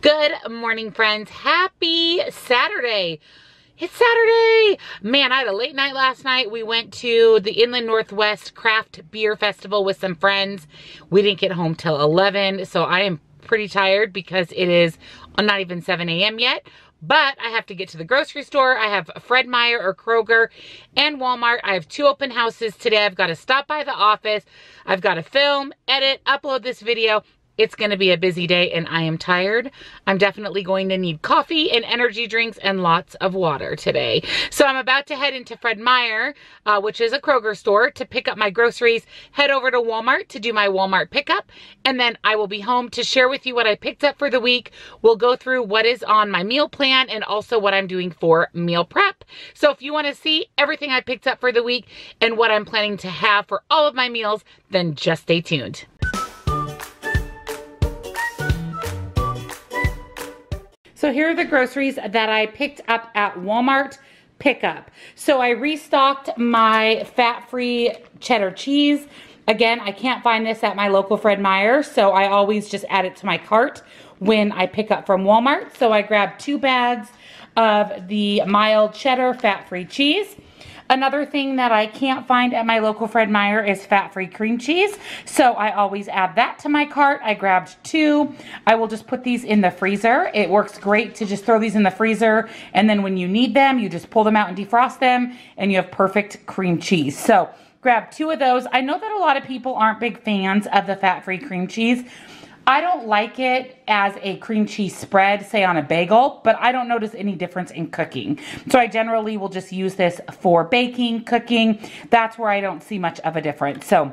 Good morning, friends. Happy Saturday. It's Saturday. Man, I had a late night last night. We went to the Inland Northwest Craft Beer Festival with some friends. We didn't get home till 11, so I am pretty tired because it is not even 7 a.m. yet. But I have to get to the grocery store. I have Fred Meyer or Kroger and Walmart. I have two open houses today. I've got to stop by the office. I've got to film, edit, upload this video. It's going to be a busy day and I am tired. I'm definitely going to need coffee and energy drinks and lots of water today. So I'm about to head into Fred Meyer, uh, which is a Kroger store, to pick up my groceries, head over to Walmart to do my Walmart pickup, and then I will be home to share with you what I picked up for the week. We'll go through what is on my meal plan and also what I'm doing for meal prep. So if you want to see everything I picked up for the week and what I'm planning to have for all of my meals, then just stay tuned. So here are the groceries that I picked up at Walmart pickup. So I restocked my fat-free cheddar cheese. Again, I can't find this at my local Fred Meyer, so I always just add it to my cart when I pick up from Walmart. So I grabbed two bags of the mild cheddar fat-free cheese. Another thing that I can't find at my local Fred Meyer is fat-free cream cheese. So I always add that to my cart. I grabbed two. I will just put these in the freezer. It works great to just throw these in the freezer. And then when you need them, you just pull them out and defrost them and you have perfect cream cheese. So grab two of those. I know that a lot of people aren't big fans of the fat-free cream cheese. I don't like it as a cream cheese spread, say on a bagel, but I don't notice any difference in cooking. So I generally will just use this for baking, cooking. That's where I don't see much of a difference. So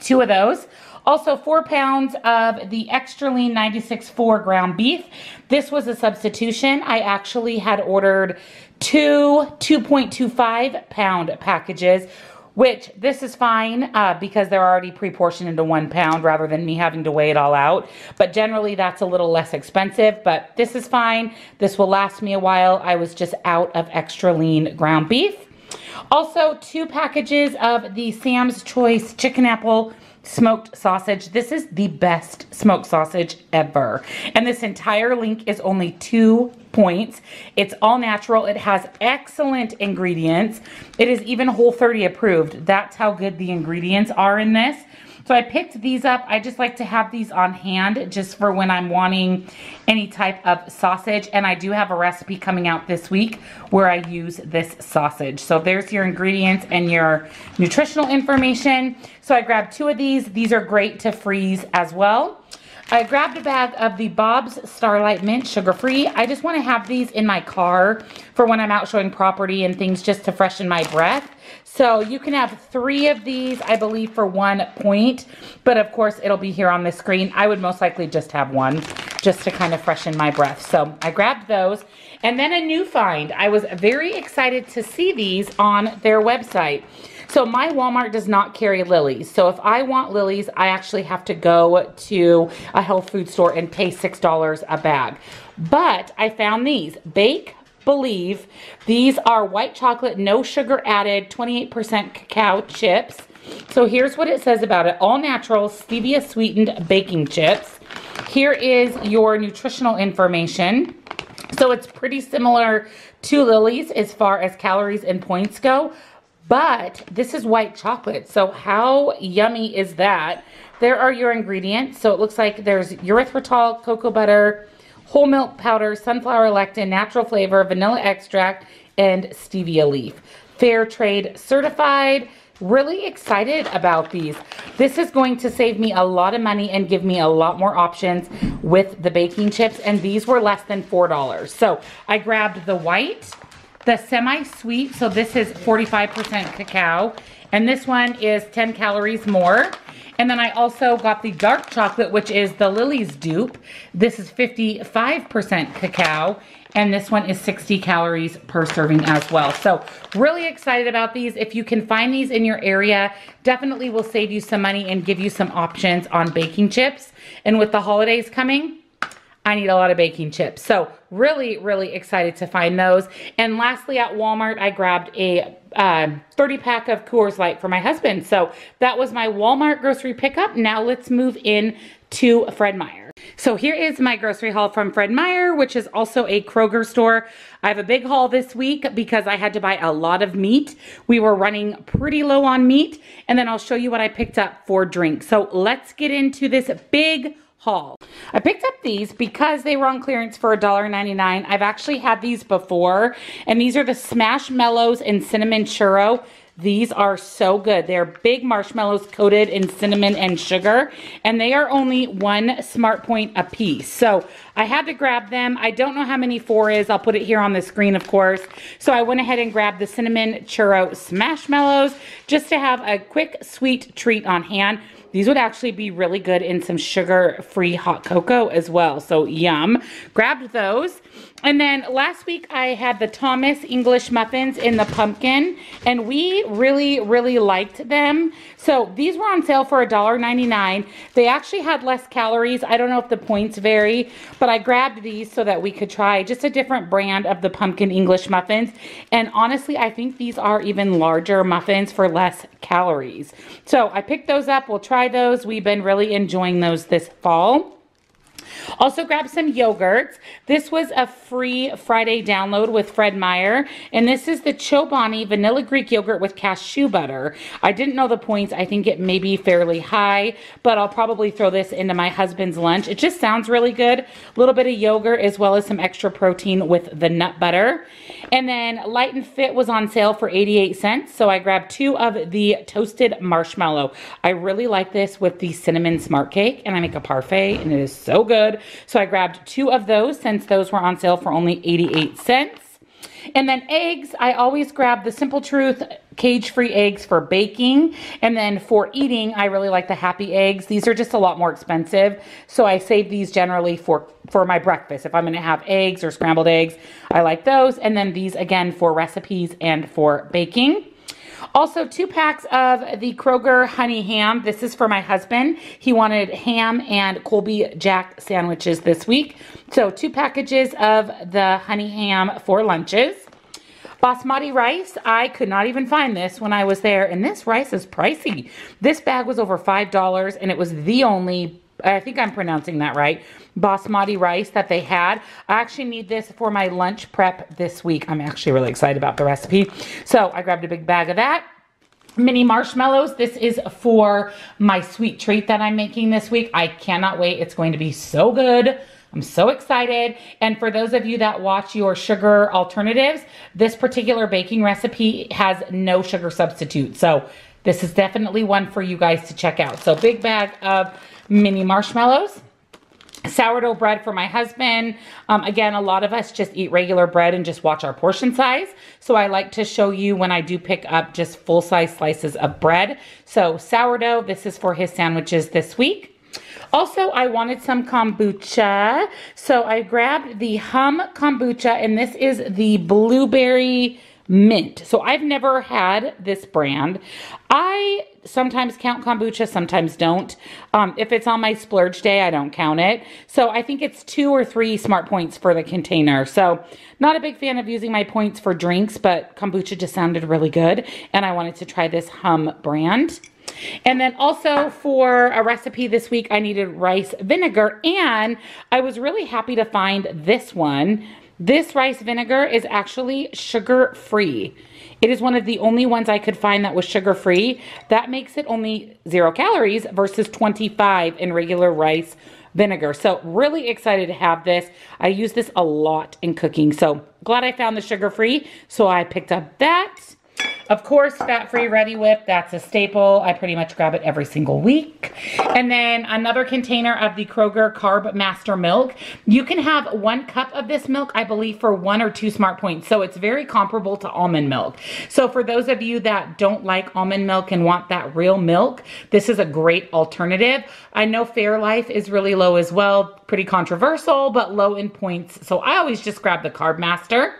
two of those. Also four pounds of the extra lean 96.4 ground beef. This was a substitution. I actually had ordered two 2.25 pound packages which this is fine uh, because they're already pre-portioned into one pound rather than me having to weigh it all out. But generally that's a little less expensive, but this is fine. This will last me a while. I was just out of extra lean ground beef. Also, two packages of the Sam's Choice Chicken Apple smoked sausage. This is the best smoked sausage ever. And this entire link is only two points. It's all natural. It has excellent ingredients. It is even Whole 30 approved. That's how good the ingredients are in this. So I picked these up. I just like to have these on hand just for when I'm wanting any type of sausage. And I do have a recipe coming out this week where I use this sausage. So there's your ingredients and your nutritional information. So I grabbed two of these. These are great to freeze as well. I grabbed a bag of the Bob's Starlight Mint sugar-free. I just want to have these in my car for when I'm out showing property and things just to freshen my breath. So you can have three of these, I believe, for one point. But of course, it'll be here on the screen. I would most likely just have one just to kind of freshen my breath. So I grabbed those. And then a new find. I was very excited to see these on their website. So my Walmart does not carry Lily's. So if I want Lily's, I actually have to go to a health food store and pay $6 a bag. But I found these. Bake Believe. These are white chocolate, no sugar added, 28% cacao chips. So here's what it says about it. All natural, stevia sweetened baking chips. Here is your nutritional information. So it's pretty similar to Lily's as far as calories and points go, but this is white chocolate. So how yummy is that? There are your ingredients. So it looks like there's erythritol, cocoa butter, whole milk powder, sunflower lectin, natural flavor, vanilla extract, and stevia leaf. Fair trade certified. Really excited about these. This is going to save me a lot of money and give me a lot more options with the baking chips. And these were less than $4. So I grabbed the white the semi-sweet, so this is 45% cacao, and this one is 10 calories more. And then I also got the dark chocolate, which is the Lily's dupe. This is 55% cacao, and this one is 60 calories per serving as well. So really excited about these. If you can find these in your area, definitely will save you some money and give you some options on baking chips. And with the holidays coming, I need a lot of baking chips. So really, really excited to find those. And lastly, at Walmart, I grabbed a uh, 30 pack of Coors Light for my husband. So that was my Walmart grocery pickup. Now let's move in to Fred Meyer. So here is my grocery haul from Fred Meyer, which is also a Kroger store. I have a big haul this week because I had to buy a lot of meat. We were running pretty low on meat, and then I'll show you what I picked up for drinks. So let's get into this big haul. I picked up these because they were on clearance for $1.99. I've actually had these before, and these are the Smashmallows and Cinnamon Churro. These are so good. They're big marshmallows coated in cinnamon and sugar, and they are only one smart point a piece. So I had to grab them. I don't know how many four is. I'll put it here on the screen, of course. So I went ahead and grabbed the cinnamon churro smashmallows just to have a quick sweet treat on hand. These would actually be really good in some sugar-free hot cocoa as well. So yum. Grabbed those. And then last week I had the Thomas English muffins in the pumpkin and we really, really liked them. So these were on sale for $1.99. They actually had less calories. I don't know if the points vary, but I grabbed these so that we could try just a different brand of the pumpkin English muffins. And honestly, I think these are even larger muffins for less calories. So I picked those up. We'll try those. We've been really enjoying those this fall. Also grab some yogurts. This was a free Friday download with Fred Meyer. And this is the Chobani Vanilla Greek Yogurt with cashew butter. I didn't know the points. I think it may be fairly high, but I'll probably throw this into my husband's lunch. It just sounds really good. A little bit of yogurt as well as some extra protein with the nut butter. And then Light and Fit was on sale for 88 cents. So I grabbed two of the toasted marshmallow. I really like this with the cinnamon smart cake and I make a parfait and it is so good good. So I grabbed two of those since those were on sale for only 88 cents. And then eggs, I always grab the Simple Truth cage-free eggs for baking. And then for eating, I really like the Happy Eggs. These are just a lot more expensive. So I save these generally for, for my breakfast. If I'm gonna have eggs or scrambled eggs, I like those. And then these again for recipes and for baking. Also, two packs of the Kroger honey ham. This is for my husband. He wanted ham and Colby Jack sandwiches this week. So two packages of the honey ham for lunches. Basmati rice, I could not even find this when I was there, and this rice is pricey. This bag was over $5, and it was the only I think I'm pronouncing that right, basmati rice that they had. I actually need this for my lunch prep this week. I'm actually really excited about the recipe. So I grabbed a big bag of that. Mini marshmallows. This is for my sweet treat that I'm making this week. I cannot wait. It's going to be so good. I'm so excited. And for those of you that watch your sugar alternatives, this particular baking recipe has no sugar substitute. So this is definitely one for you guys to check out. So big bag of mini marshmallows sourdough bread for my husband. Um, again, a lot of us just eat regular bread and just watch our portion size. So I like to show you when I do pick up just full size slices of bread. So sourdough, this is for his sandwiches this week. Also, I wanted some kombucha. So I grabbed the Humm kombucha and this is the blueberry mint. So I've never had this brand. I sometimes count kombucha, sometimes don't. Um, if it's on my splurge day, I don't count it. So I think it's two or three smart points for the container. So not a big fan of using my points for drinks, but kombucha just sounded really good. And I wanted to try this Humm brand. And then also for a recipe this week, I needed rice vinegar. And I was really happy to find this one this rice vinegar is actually sugar-free. It is one of the only ones I could find that was sugar-free. That makes it only zero calories versus 25 in regular rice vinegar. So really excited to have this. I use this a lot in cooking. So glad I found the sugar-free. So I picked up that. Of course, fat-free Reddi-wip, that's a staple. I pretty much grab it every single week. And then another container of the Kroger Carb Master Milk. You can have one cup of this milk, I believe, for one or two smart points. So it's very comparable to almond milk. So for those of you that don't like almond milk and want that real milk, this is a great alternative. I know Fairlife is really low as well. Pretty controversial, but low in points. So I always just grab the Carb Master.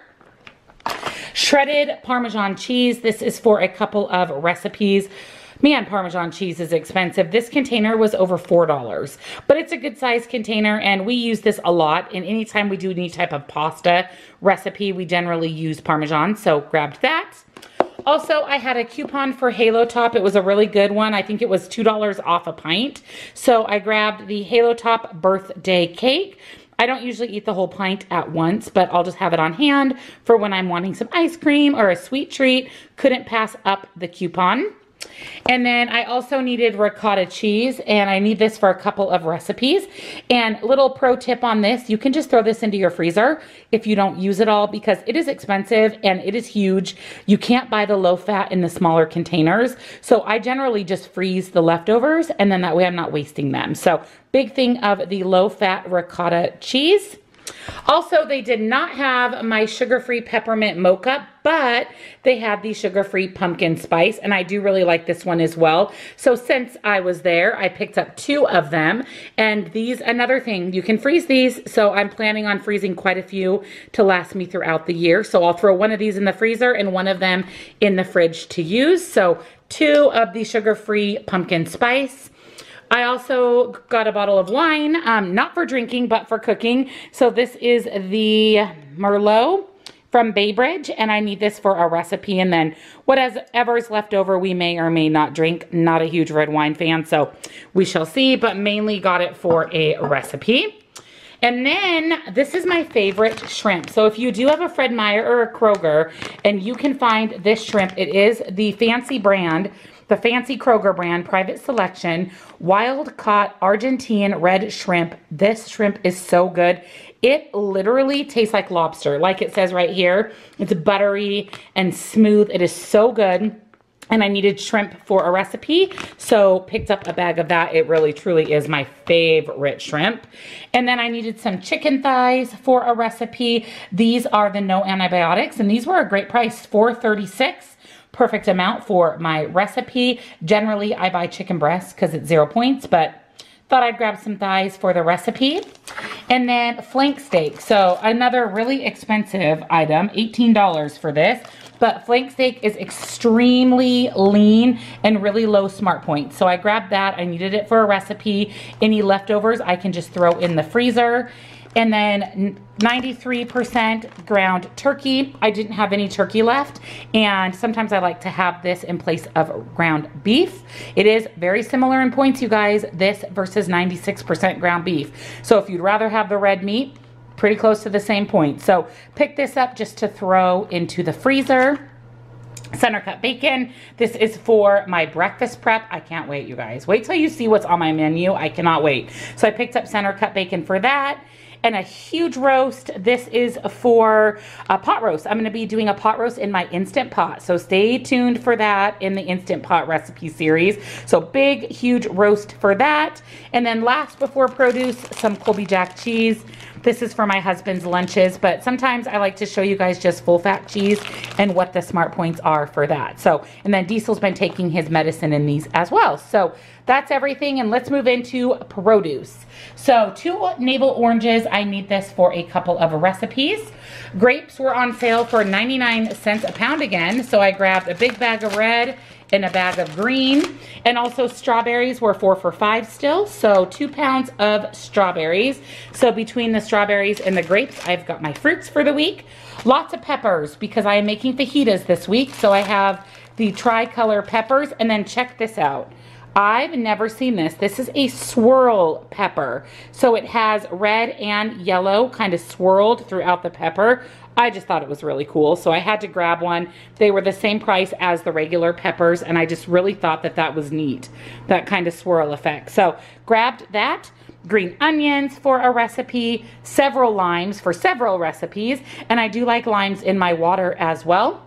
Shredded Parmesan cheese. This is for a couple of recipes. Man, Parmesan cheese is expensive. This container was over $4, but it's a good size container and we use this a lot. And anytime we do any type of pasta recipe, we generally use Parmesan, so grabbed that. Also, I had a coupon for Halo Top. It was a really good one. I think it was $2 off a pint. So I grabbed the Halo Top birthday cake. I don't usually eat the whole pint at once, but I'll just have it on hand for when I'm wanting some ice cream or a sweet treat. Couldn't pass up the coupon. And then I also needed ricotta cheese and I need this for a couple of recipes. And little pro tip on this, you can just throw this into your freezer if you don't use it all because it is expensive and it is huge. You can't buy the low fat in the smaller containers. So I generally just freeze the leftovers and then that way I'm not wasting them. So big thing of the low fat ricotta cheese. Also, they did not have my sugar-free peppermint mocha, but they had the sugar-free pumpkin spice, and I do really like this one as well. So since I was there, I picked up two of them, and these, another thing, you can freeze these, so I'm planning on freezing quite a few to last me throughout the year. So I'll throw one of these in the freezer and one of them in the fridge to use. So two of the sugar-free pumpkin spice. I also got a bottle of wine, um, not for drinking, but for cooking. So this is the Merlot from Baybridge, and I need this for a recipe. And then whatever's left over, we may or may not drink. Not a huge red wine fan, so we shall see, but mainly got it for a recipe. And then this is my favorite shrimp. So if you do have a Fred Meyer or a Kroger and you can find this shrimp, it is the fancy brand the fancy Kroger brand private selection wild caught Argentine red shrimp. This shrimp is so good. It literally tastes like lobster, like it says right here. It's buttery and smooth. It is so good and I needed shrimp for a recipe, so picked up a bag of that. It really truly is my favorite shrimp. And then I needed some chicken thighs for a recipe. These are the no antibiotics, and these were a great price, 436 perfect amount for my recipe. Generally, I buy chicken breasts because it's zero points, but thought I'd grab some thighs for the recipe. And then flank steak. So another really expensive item, $18 for this. But flank steak is extremely lean and really low smart points. So I grabbed that. I needed it for a recipe. Any leftovers I can just throw in the freezer. And then 93% ground turkey. I didn't have any turkey left. And sometimes I like to have this in place of ground beef. It is very similar in points, you guys, this versus 96% ground beef. So if you'd rather have the red meat, pretty close to the same point. So pick this up just to throw into the freezer center cut bacon. This is for my breakfast prep. I can't wait, you guys. Wait till you see what's on my menu. I cannot wait. So I picked up center cut bacon for that and a huge roast. This is for a pot roast. I'm going to be doing a pot roast in my Instant Pot. So stay tuned for that in the Instant Pot recipe series. So big, huge roast for that. And then last before produce, some Colby Jack cheese. This is for my husband's lunches, but sometimes I like to show you guys just full fat cheese and what the smart points are for that. So, and then Diesel's been taking his medicine in these as well. So that's everything. And let's move into produce. So two navel oranges. I need this for a couple of recipes. Grapes were on sale for 99 cents a pound again. So I grabbed a big bag of red and a bag of green. And also strawberries were four for five still. So two pounds of strawberries. So between the strawberries and the grapes, I've got my fruits for the week. Lots of peppers because I am making fajitas this week. So I have the tricolor peppers and then check this out. I've never seen this. This is a swirl pepper. So it has red and yellow kind of swirled throughout the pepper. I just thought it was really cool. So I had to grab one. They were the same price as the regular peppers. And I just really thought that that was neat. That kind of swirl effect. So grabbed that green onions for a recipe, several limes for several recipes, and I do like limes in my water as well.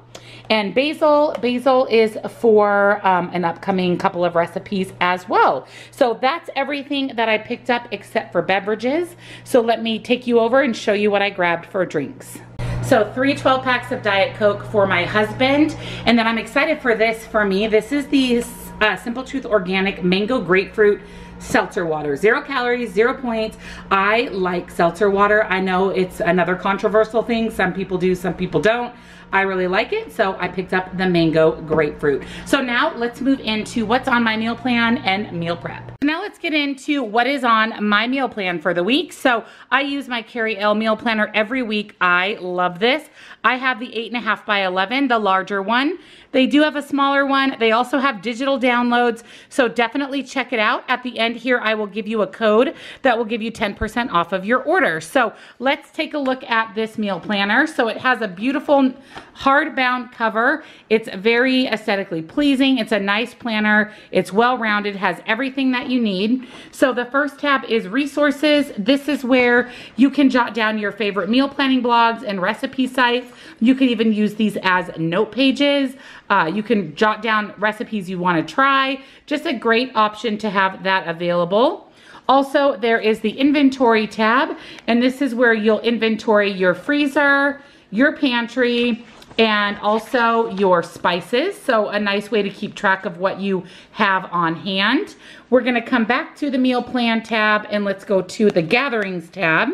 And basil, basil is for um, an upcoming couple of recipes as well. So that's everything that I picked up except for beverages. So let me take you over and show you what I grabbed for drinks. So three 12 packs of Diet Coke for my husband. And then I'm excited for this for me. This is the uh, Simple Truth Organic Mango Grapefruit seltzer water. Zero calories, zero points. I like seltzer water. I know it's another controversial thing. Some people do, some people don't. I really like it, so I picked up the mango grapefruit. So now let's move into what's on my meal plan and meal prep. Now let's get into what is on my meal plan for the week. So I use my Carrie Elle meal planner every week. I love this. I have the eight and a half by 11, the larger one. They do have a smaller one. They also have digital downloads, so definitely check it out. At the end here, I will give you a code that will give you 10% off of your order. So let's take a look at this meal planner. So it has a beautiful hardbound cover. It's very aesthetically pleasing. It's a nice planner. It's well-rounded, has everything that you need. So the first tab is resources. This is where you can jot down your favorite meal planning blogs and recipe sites. You can even use these as note pages. Uh, you can jot down recipes you want to try. Just a great option to have that available. Also, there is the inventory tab, and this is where you'll inventory your freezer, your pantry, and also your spices. So a nice way to keep track of what you have on hand. We're gonna come back to the meal plan tab and let's go to the gatherings tab.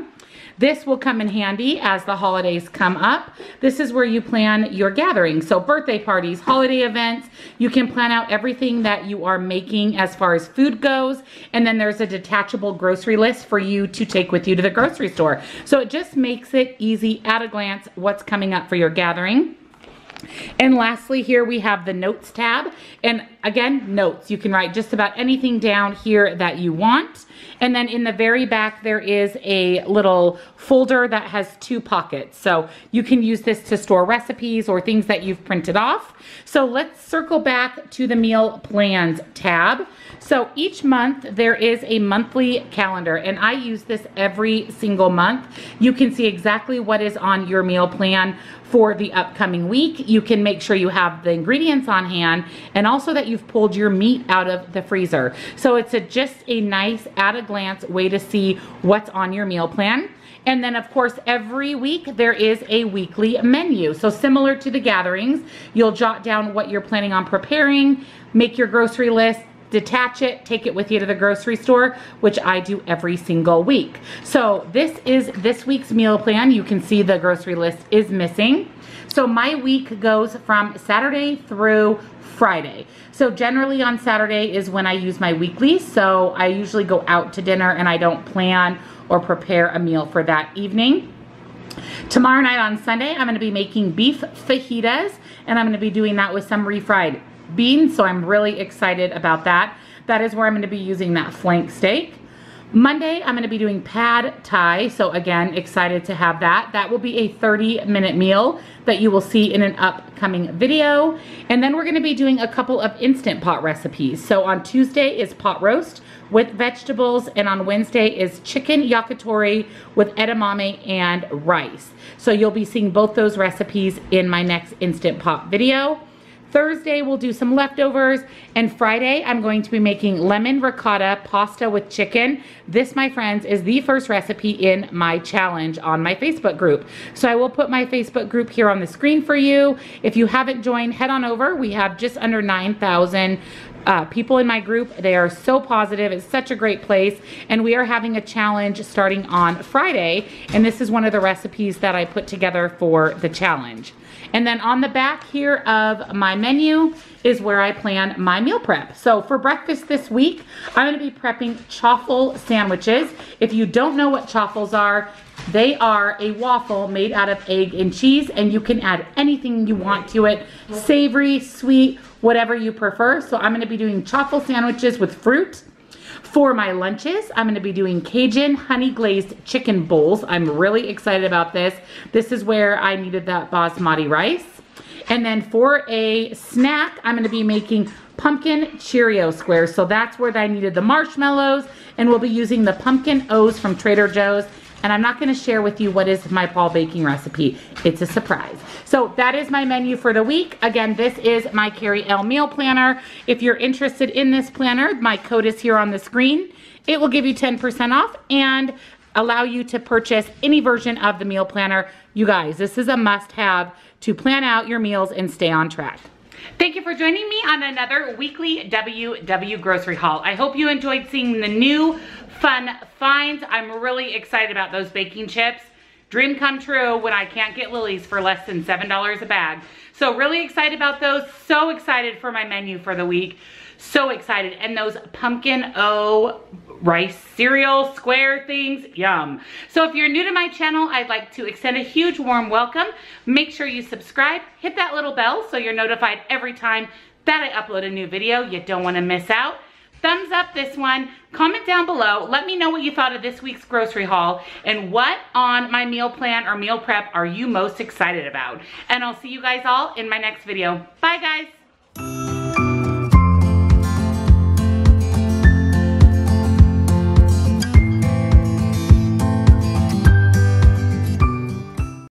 This will come in handy as the holidays come up. This is where you plan your gatherings. So birthday parties, holiday events, you can plan out everything that you are making as far as food goes. And then there's a detachable grocery list for you to take with you to the grocery store. So it just makes it easy at a glance what's coming up for your gathering. And lastly, here we have the notes tab. And again, notes. You can write just about anything down here that you want. And then in the very back, there is a little folder that has two pockets. So you can use this to store recipes or things that you've printed off. So let's circle back to the meal plans tab. So each month there is a monthly calendar and I use this every single month. You can see exactly what is on your meal plan for the upcoming week. You can make sure you have the ingredients on hand and also that you've pulled your meat out of the freezer. So it's a, just a nice at a glance way to see what's on your meal plan. And then of course, every week there is a weekly menu. So similar to the gatherings, you'll jot down what you're planning on preparing, make your grocery list, detach it, take it with you to the grocery store, which I do every single week. So this is this week's meal plan. You can see the grocery list is missing. So my week goes from Saturday through Friday. So generally on Saturday is when I use my weekly. So I usually go out to dinner and I don't plan or prepare a meal for that evening. Tomorrow night on Sunday, I'm gonna be making beef fajitas and I'm gonna be doing that with some refried beans, so I'm really excited about that. That is where I'm gonna be using that flank steak. Monday, I'm gonna be doing pad thai, so again, excited to have that. That will be a 30 minute meal that you will see in an upcoming video. And then we're gonna be doing a couple of Instant Pot recipes. So on Tuesday is pot roast with vegetables, and on Wednesday is chicken yakitori with edamame and rice. So you'll be seeing both those recipes in my next Instant Pot video. Thursday, we'll do some leftovers. And Friday, I'm going to be making lemon ricotta pasta with chicken. This, my friends, is the first recipe in my challenge on my Facebook group. So I will put my Facebook group here on the screen for you. If you haven't joined, head on over. We have just under 9,000 uh, people in my group. They are so positive. It's such a great place. And we are having a challenge starting on Friday. And this is one of the recipes that I put together for the challenge. And then on the back here of my menu is where I plan my meal prep. So for breakfast this week, I'm gonna be prepping chaffle sandwiches. If you don't know what chaffles are, they are a waffle made out of egg and cheese and you can add anything you want to it. Savory, sweet, whatever you prefer. So I'm gonna be doing chaffle sandwiches with fruit. For my lunches, I'm gonna be doing Cajun honey glazed chicken bowls. I'm really excited about this. This is where I needed that basmati rice. And then for a snack, I'm gonna be making pumpkin Cheerio squares. So that's where I needed the marshmallows and we'll be using the pumpkin O's from Trader Joe's and I'm not gonna share with you what is my Paul baking recipe. It's a surprise. So that is my menu for the week. Again, this is my Carrie Elle meal planner. If you're interested in this planner, my code is here on the screen. It will give you 10% off and allow you to purchase any version of the meal planner. You guys, this is a must have to plan out your meals and stay on track. Thank you for joining me on another weekly WW grocery haul. I hope you enjoyed seeing the new fun finds. I'm really excited about those baking chips. Dream come true when I can't get Lily's for less than $7 a bag. So really excited about those. So excited for my menu for the week. So excited. And those pumpkin O rice cereal square things, yum. So if you're new to my channel, I'd like to extend a huge warm welcome. Make sure you subscribe, hit that little bell so you're notified every time that I upload a new video. You don't wanna miss out. Thumbs up this one, comment down below, let me know what you thought of this week's grocery haul and what on my meal plan or meal prep are you most excited about. And I'll see you guys all in my next video. Bye guys.